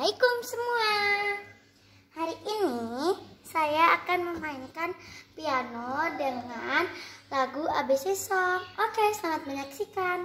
Assalamualaikum semua. Hari ini saya akan memainkan piano dengan lagu ABC Song. Oke, selamat menyaksikan.